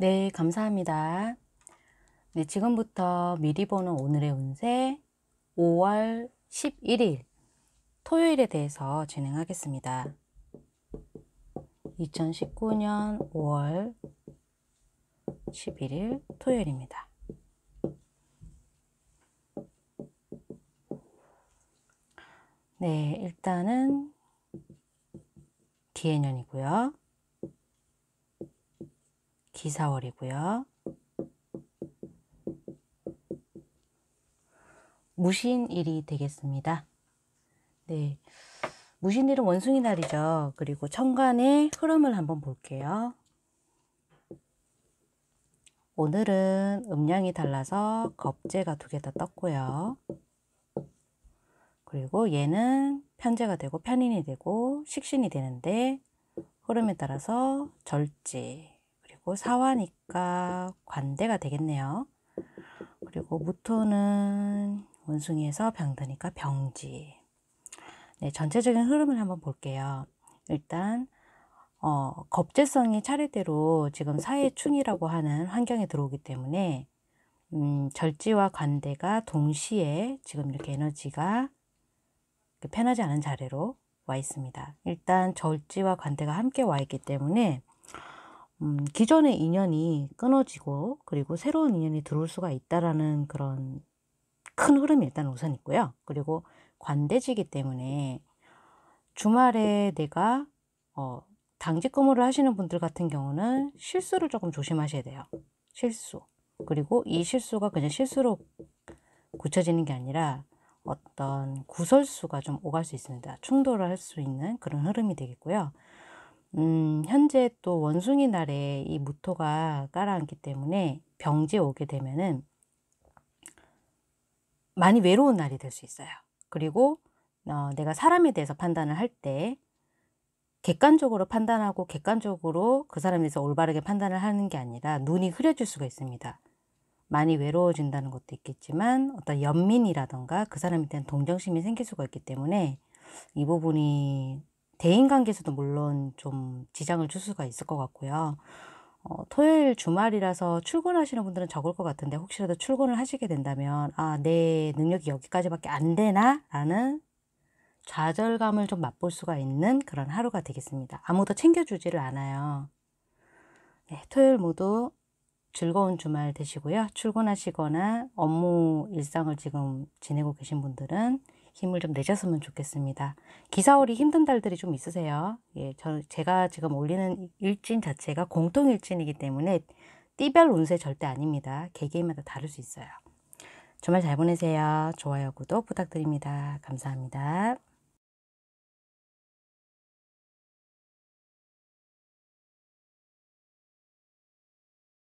네, 감사합니다. 네, 지금부터 미리 보는 오늘의 운세 5월 11일 토요일에 대해서 진행하겠습니다. 2019년 5월 11일 토요일입니다. 네, 일단은 기해년이고요. 기사월이고요. 무신일이 되겠습니다. 네. 무신일은 원숭이 날이죠. 그리고 천간의 흐름을 한번 볼게요. 오늘은 음량이 달라서 겁재가 두 개 다 떴고요. 그리고 얘는 편제가 되고 편인이 되고 식신이 되는데 흐름에 따라서 절지 그리고 사화니까 관대가 되겠네요. 그리고 무토는 원숭이에서 병드니까 병지. 네, 전체적인 흐름을 한번 볼게요. 일단 어, 겁재성이 차례대로 지금 사회충이라고 하는 환경에 들어오기 때문에 음, 절지와 관대가 동시에 지금 이렇게 에너지가 편하지 않은 자리로 와 있습니다. 일단 절지와 관대가 함께 와 있기 때문에 음, 기존의 인연이 끊어지고 그리고 새로운 인연이 들어올 수가 있다라는 그런 큰 흐름이 일단 우선 있고요. 그리고 관대지기 때문에 주말에 내가 어, 당직 근무를 하시는 분들 같은 경우는 실수를 조금 조심하셔야 돼요. 실수. 그리고 이 실수가 그냥 실수로 굳혀지는 게 아니라 어떤 구설수가 좀 오갈 수 있습니다. 충돌을 할 수 있는 그런 흐름이 되겠고요. 음, 현재 또 원숭이 날에 이 무토가 깔아앉기 때문에 병지에 오게 되면은 많이 외로운 날이 될 수 있어요. 그리고 어, 내가 사람에 대해서 판단을 할 때 객관적으로 판단하고 객관적으로 그 사람에 대해서 올바르게 판단을 하는 게 아니라 눈이 흐려질 수가 있습니다. 많이 외로워진다는 것도 있겠지만 어떤 연민이라던가 그 사람에 대한 동정심이 생길 수가 있기 때문에 이 부분이 대인관계에서도 물론 좀 지장을 줄 수가 있을 것 같고요. 어, 토요일 주말이라서 출근하시는 분들은 적을 것 같은데 혹시라도 출근을 하시게 된다면 아, 내 능력이 여기까지밖에 안 되나? 라는 좌절감을 좀 맛볼 수가 있는 그런 하루가 되겠습니다. 아무도 챙겨주지를 않아요. 네, 토요일 모두 즐거운 주말 되시고요. 출근하시거나 업무 일상을 지금 지내고 계신 분들은 힘을 좀 내셨으면 좋겠습니다. 기사월이 힘든 달들이 좀 있으세요. 예, 저, 제가 지금 올리는 일진 자체가 공통일진이기 때문에 띠별 운세 절대 아닙니다. 개개인마다 다를 수 있어요. 주말 잘 보내세요. 좋아요, 구독 부탁드립니다. 감사합니다.